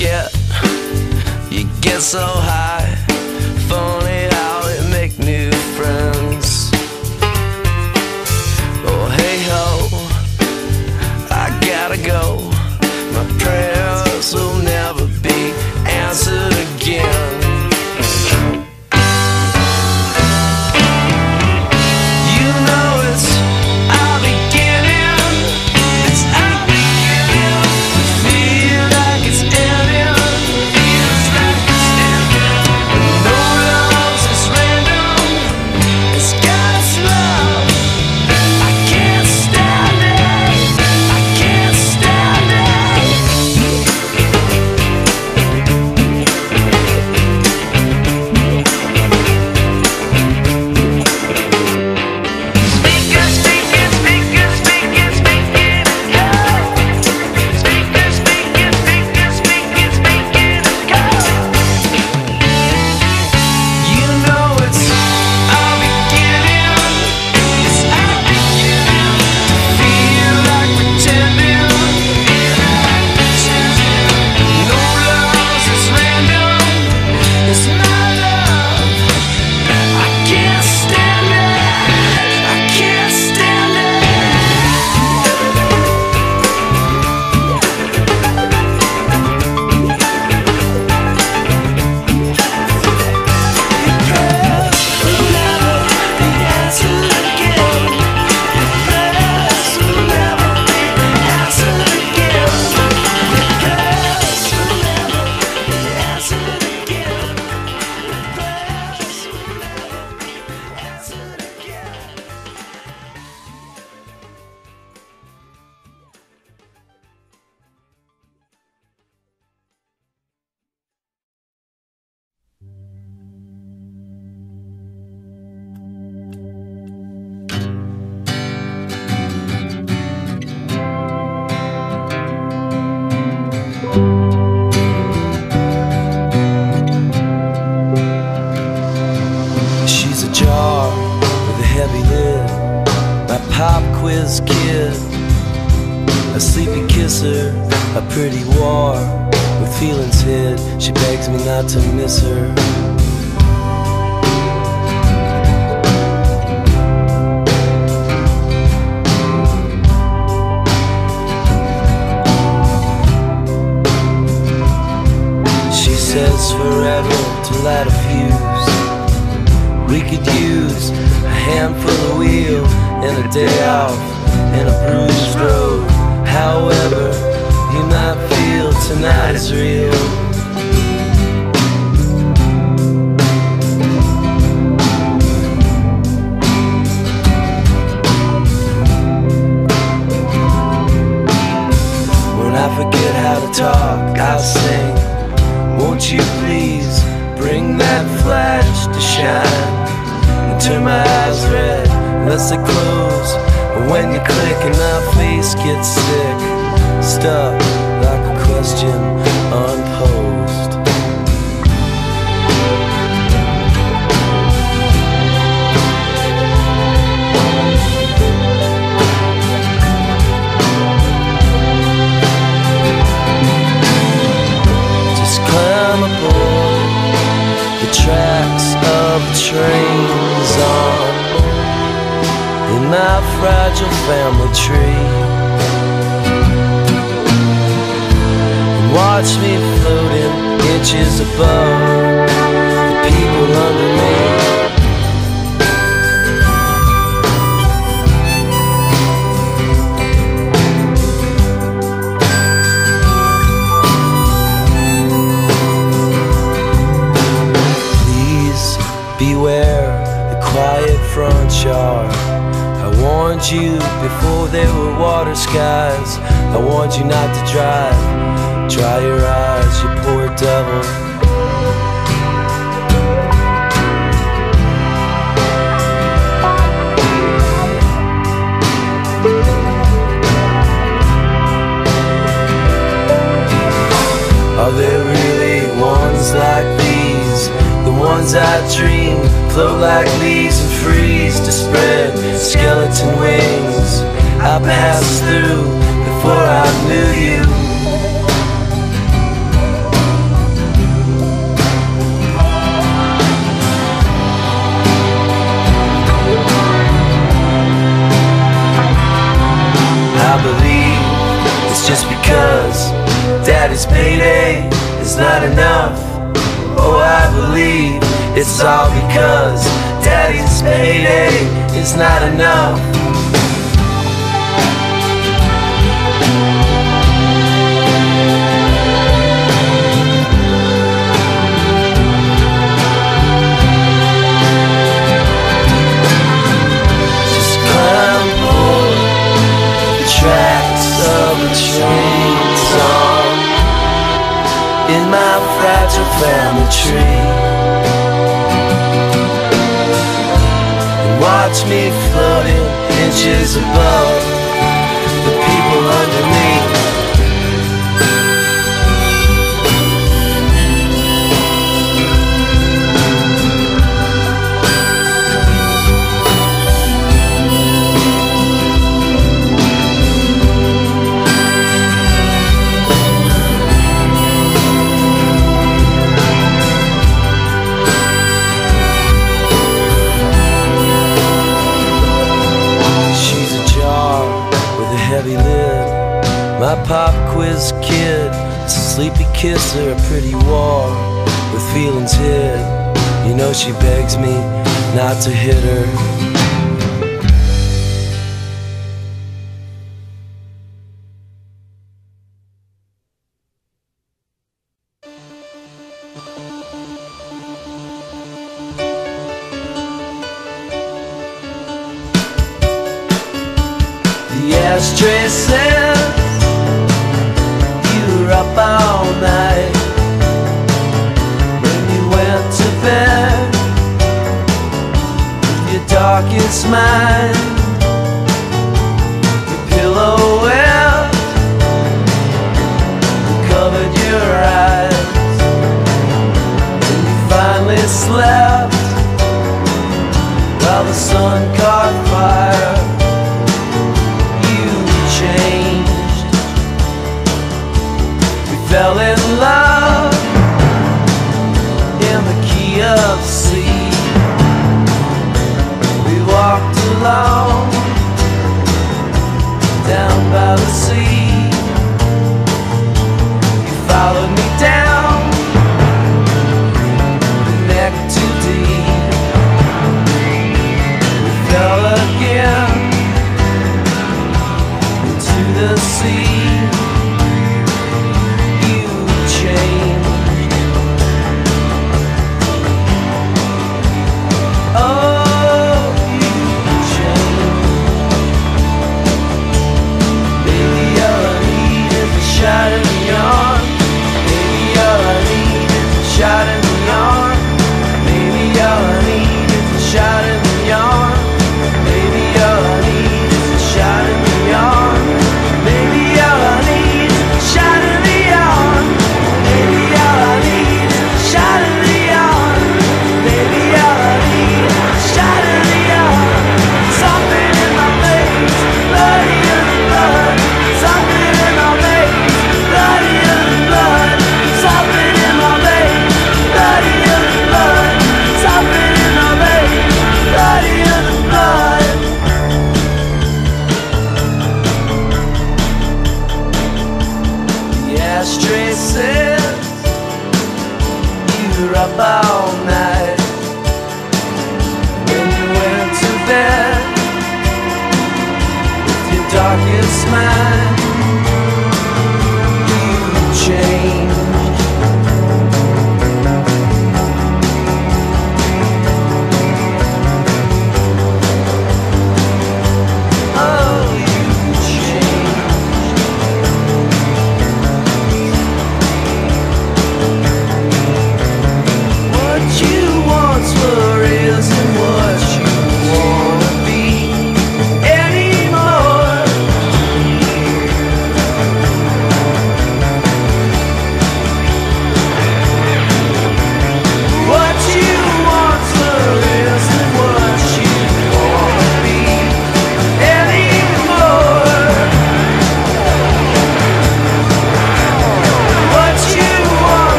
get, you get so high. Funny how it make new friends. Oh hey ho, I gotta go. My prayers will never be answered again. tracks of trains on in my fragile family tree. Watch me floating inches above the people under me. Yard. I warned you before there were water skies. I warned you not to drive. Dry your eyes, you poor devil. Are there really ones like these? The ones I dream float like leaves freeze to spread skeleton wings. I passed through before I knew you. I believe it's just because daddy's payday is not enough. Oh, I believe it's all because daddy's payday is not enough. Just the tracks of a in my fragile family tree. Me floating inches above sleepy kisser, a pretty war with feelings hid. You know she begs me not to hit her.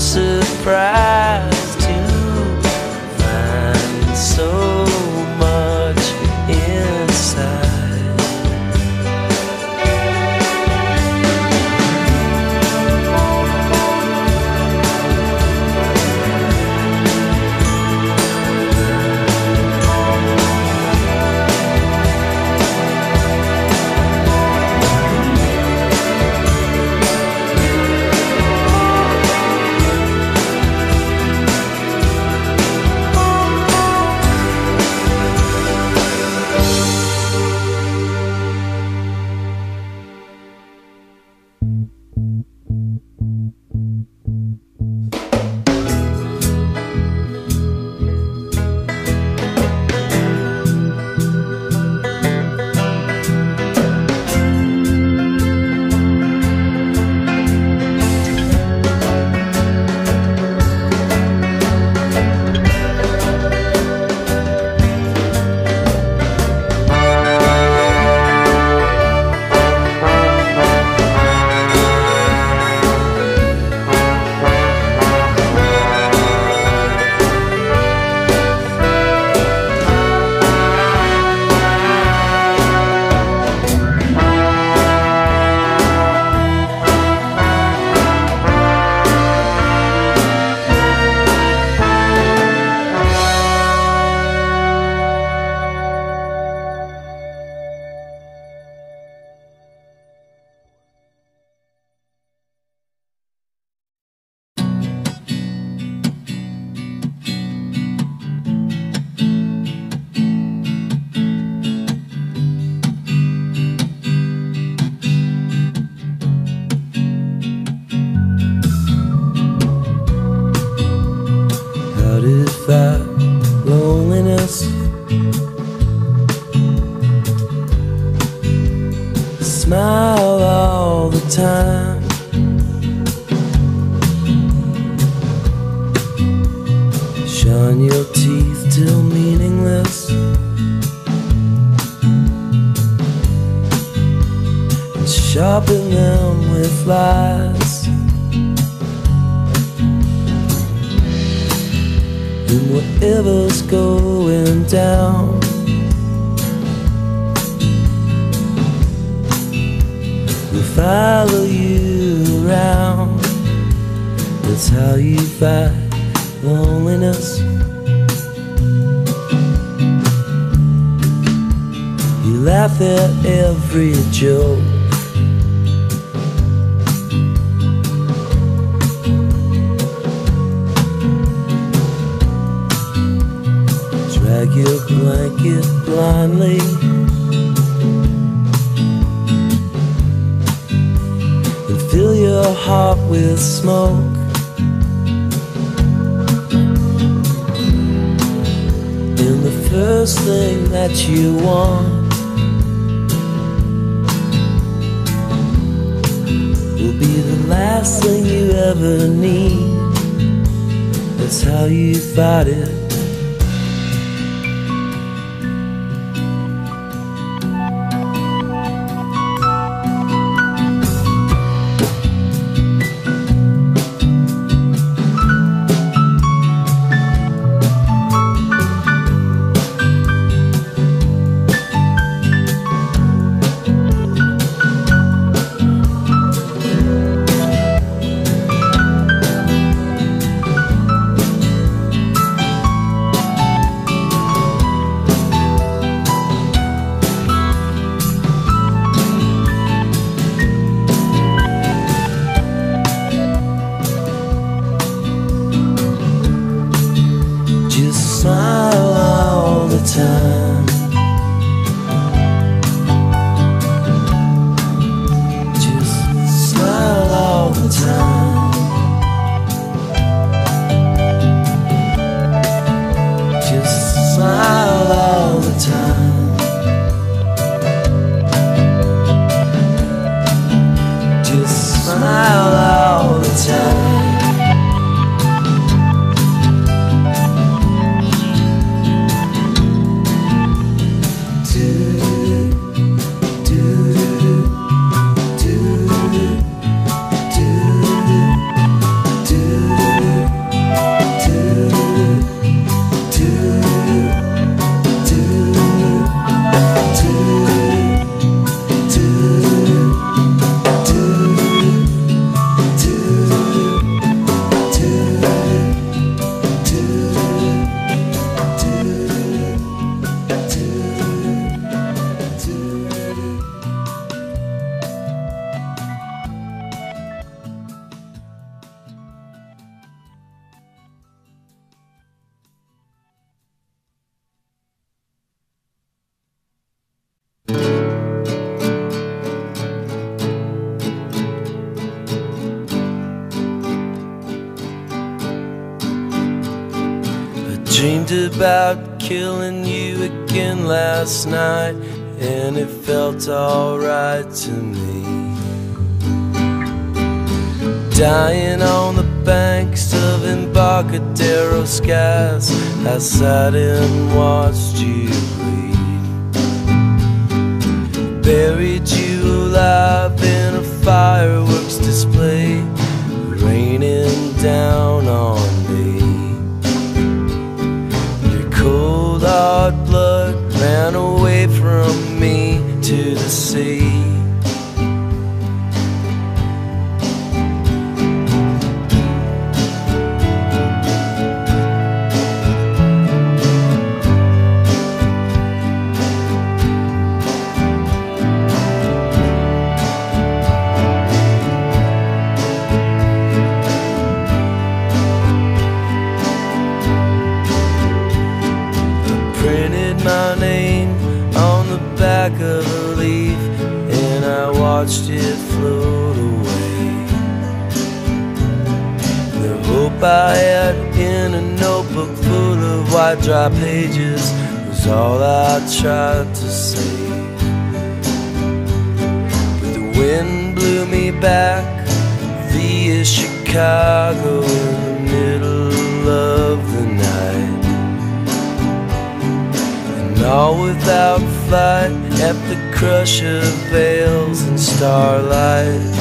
surprise. Dreamed about killing you again last night, and it felt alright to me. Dying on the banks of Embarcadero skies, I sat and watched you bleed. Buried you alive in a fireworks display, raining down on me. hard blood ran away from me to the sea. Like of a leaf and I watched it float away. The hope I had in a notebook full of white dry pages was all I tried to say. But the wind blew me back via Chicago in the middle of the night. And all without flight at the crush of veils and starlight.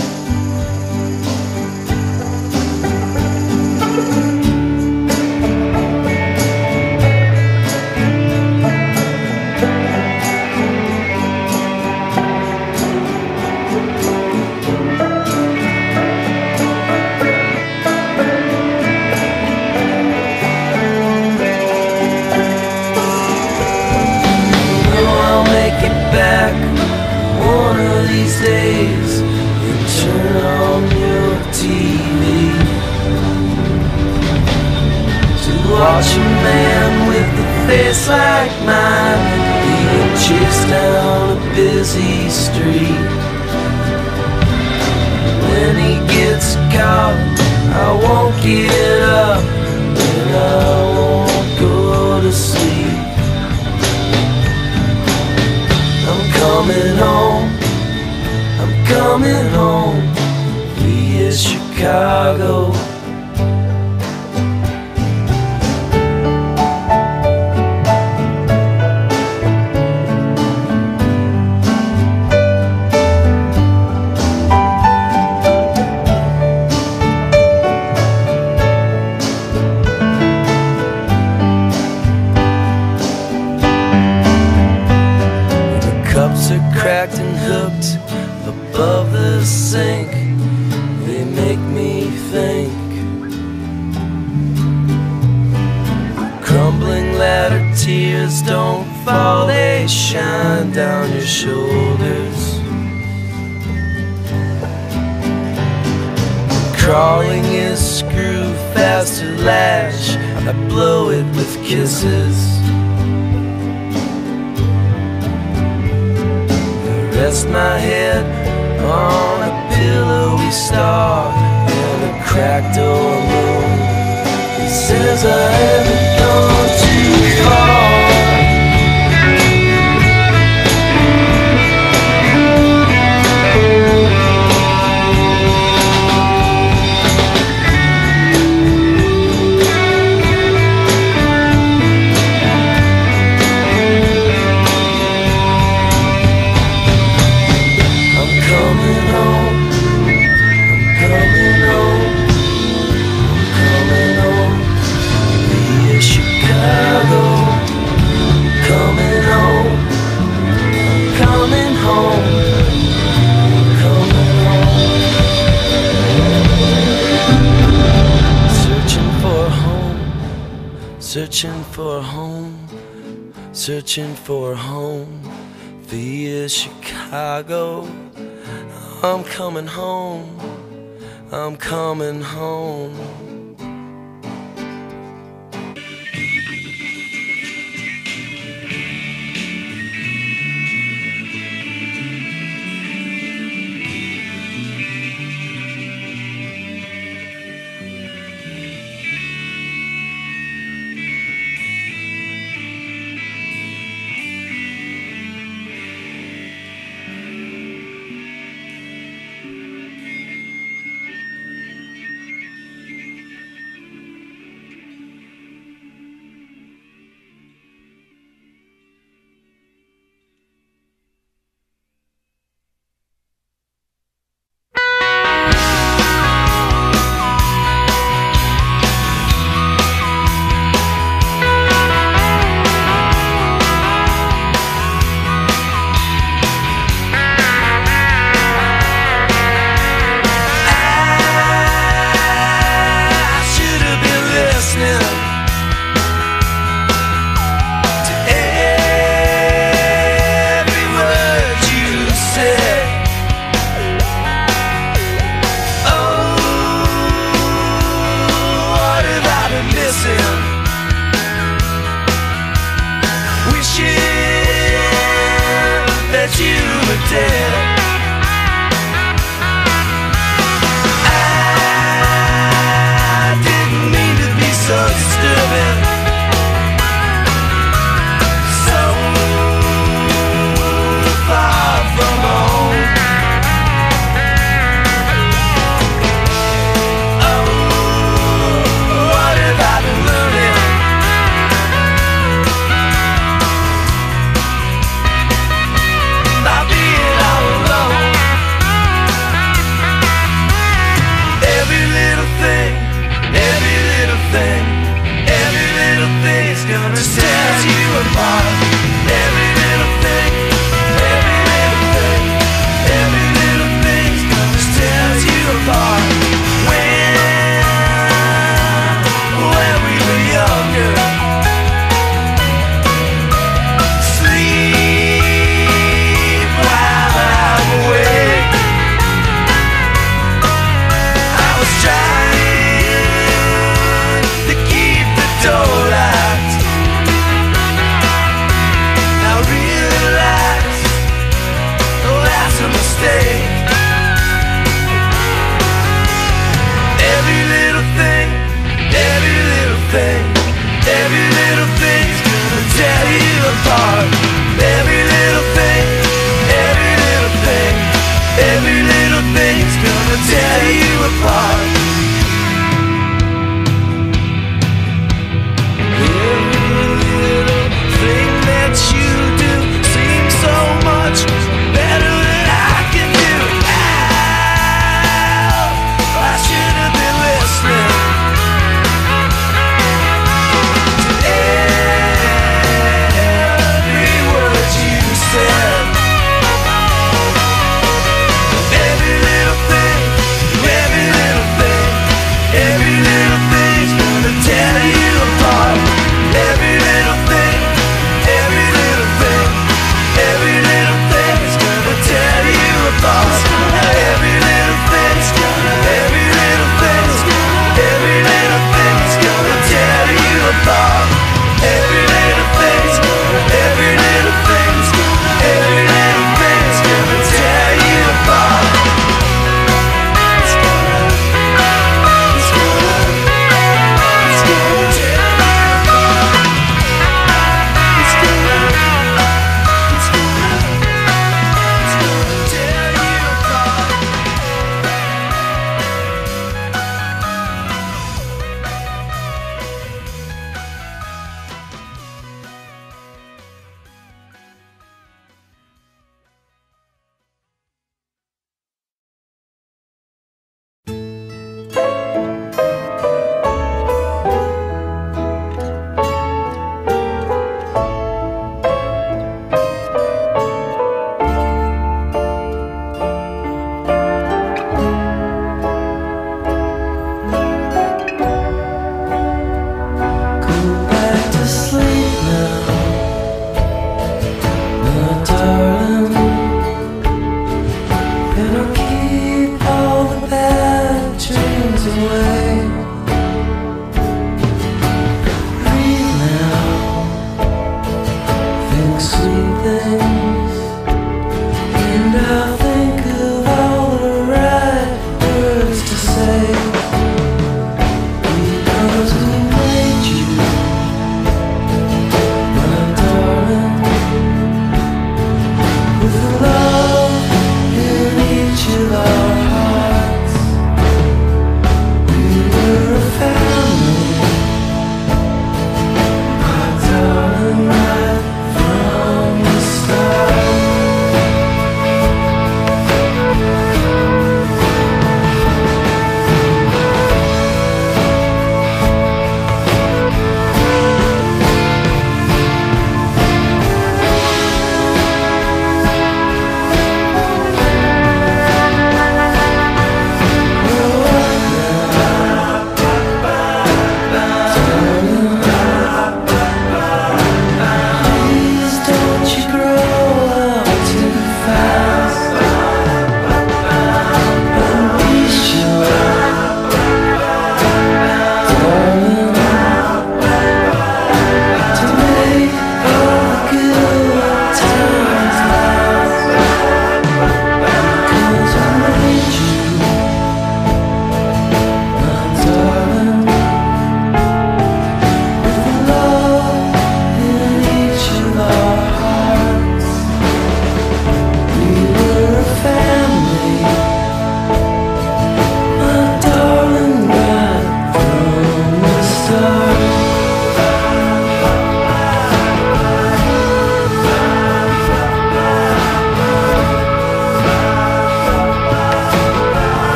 rest my head on a pillowy star in a cracked old moon. He says I haven't searching for home via Chicago. I'm coming home, I'm coming home.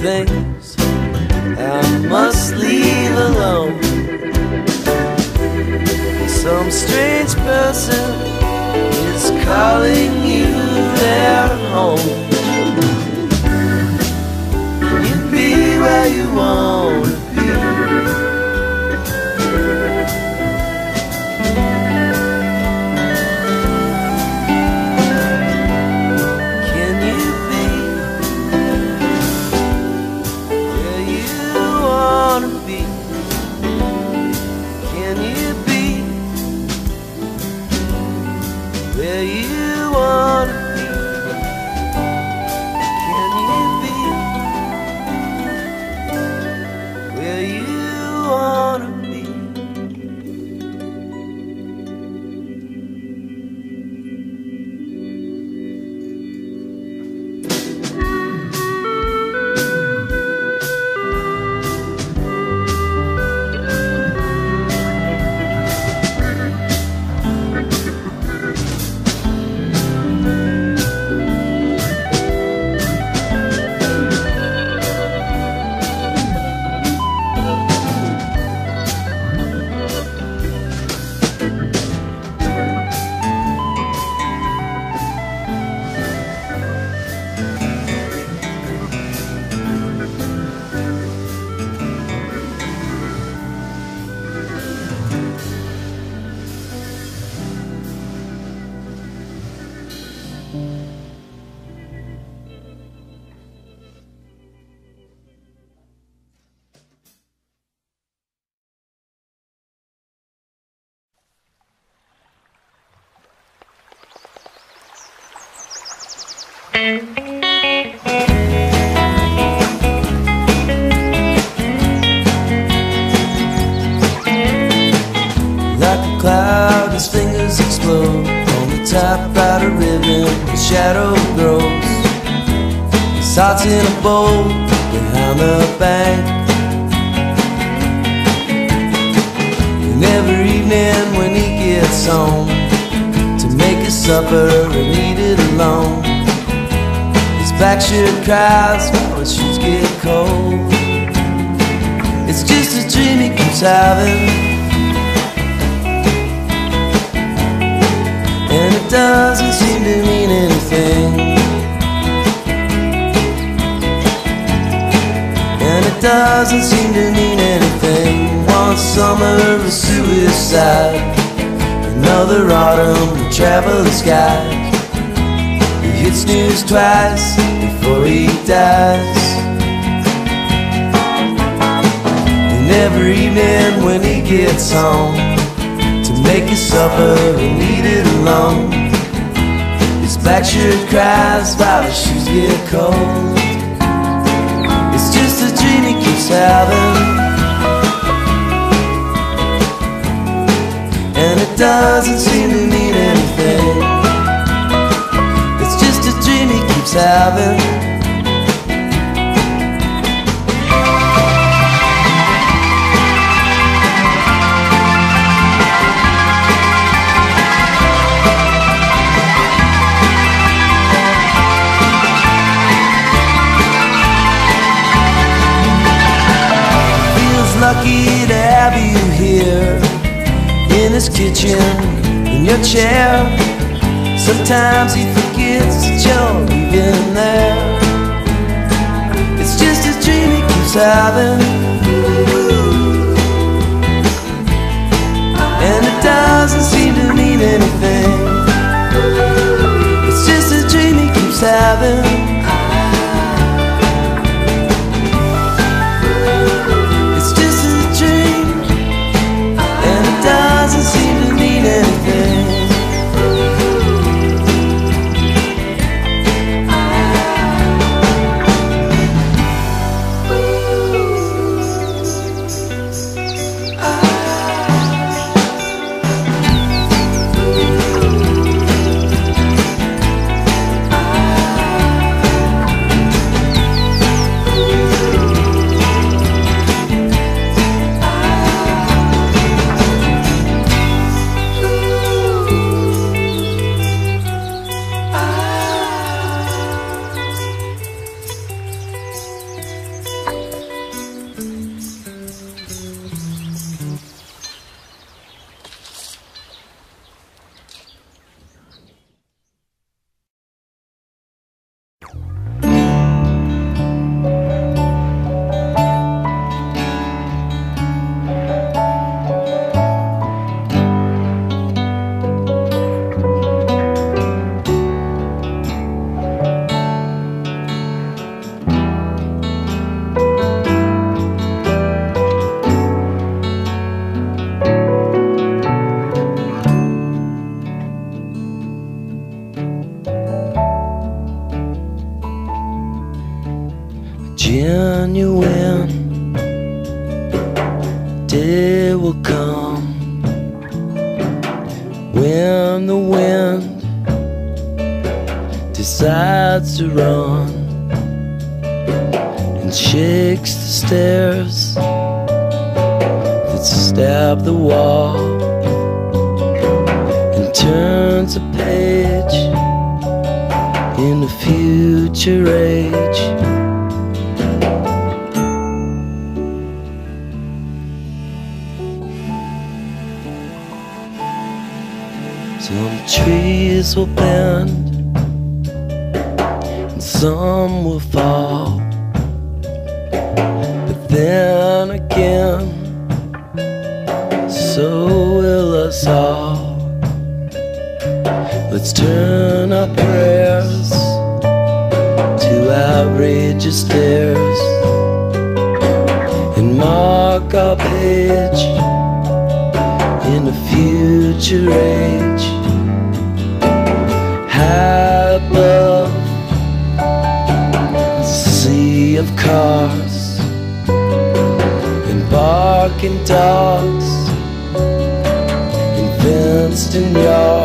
Things I must leave alone. Some strange person is calling you their home. Can you be where you wanna be? His black shirt cries his shoes get cold. It's just a dream he keeps having. And it doesn't seem to mean anything. And it doesn't seem to mean anything. One summer of suicide, another autumn to travel the hits snooze twice before he dies. And every evening when he gets home to make his supper and eat it alone. His black shirt cries while his shoes get cold. It's just a dream he keeps having. And it doesn't seem to mean anything. Having. lucky to have you here in his kitchen, in your chair. Sometimes he forgets that you're even there. It's just a dream he keeps having. And it doesn't seem to mean anything. It's just a dream he keeps having. genuine day will come when the wind decides to run and shakes the stairs that stab the wall and turns a page in the future age. trees will bend and some will fall. But then again, so will us all. Let's turn our prayers to outrageous dares and mark our page in a future age. cars and barking dogs in Finston Yard.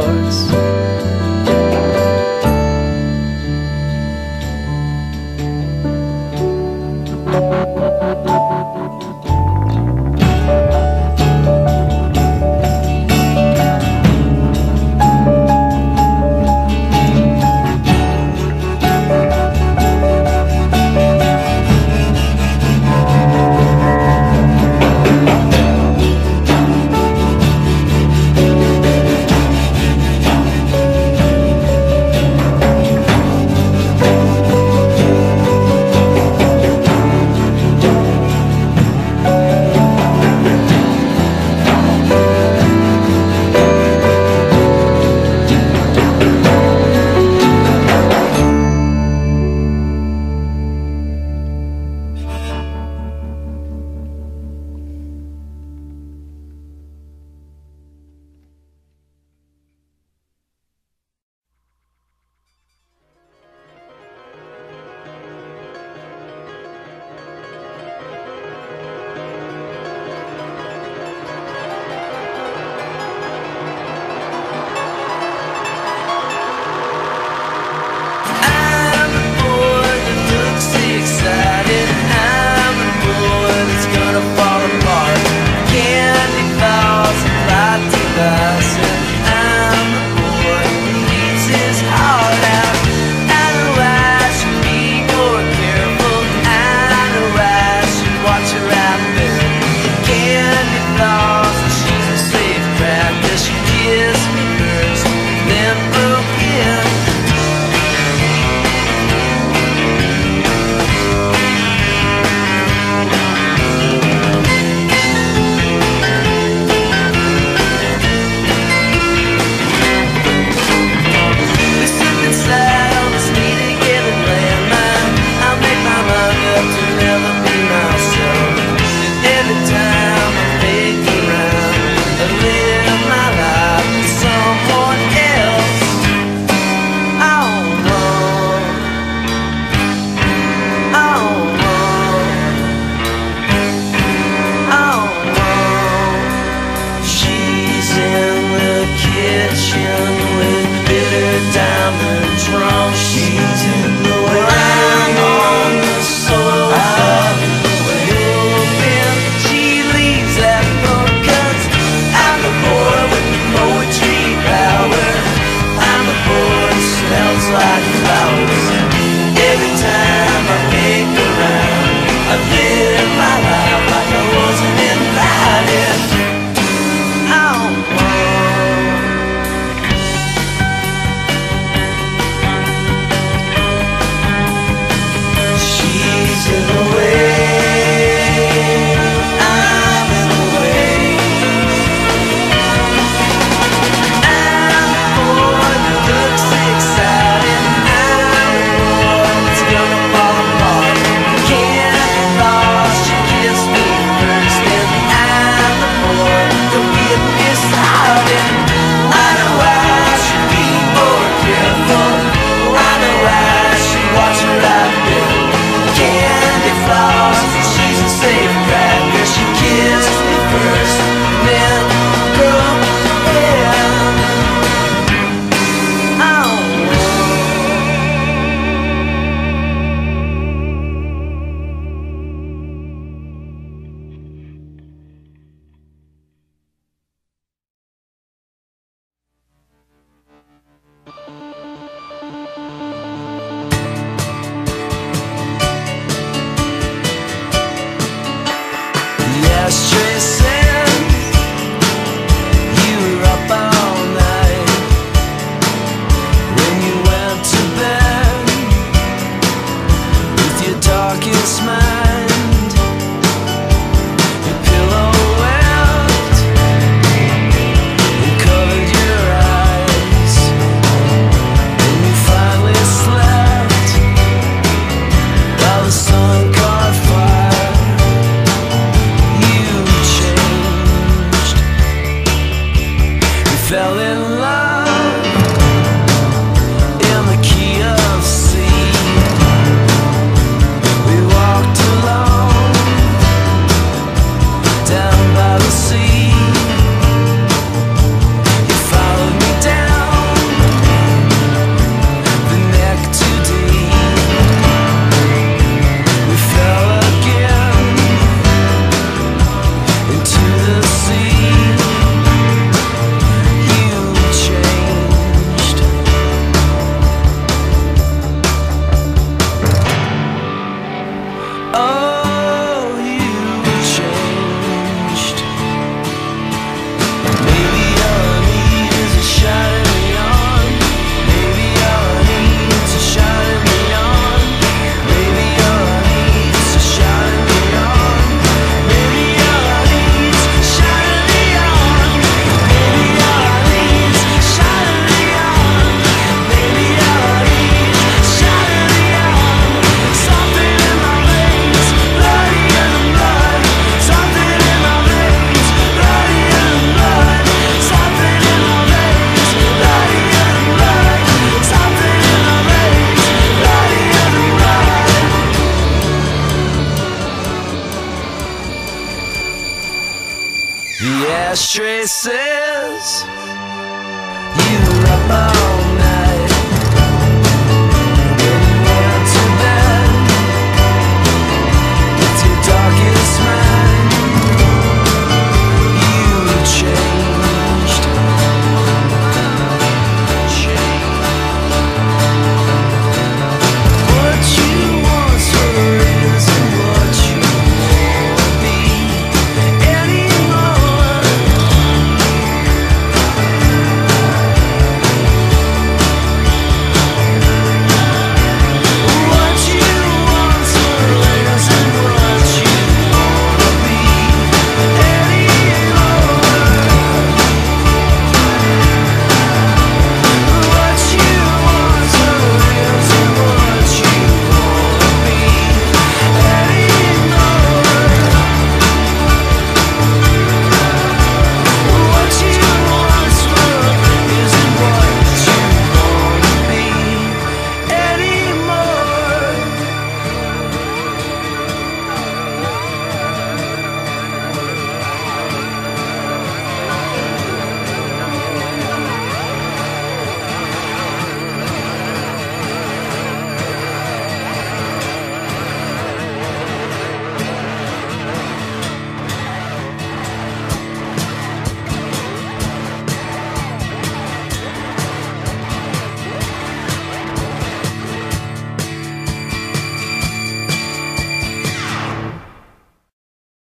Traces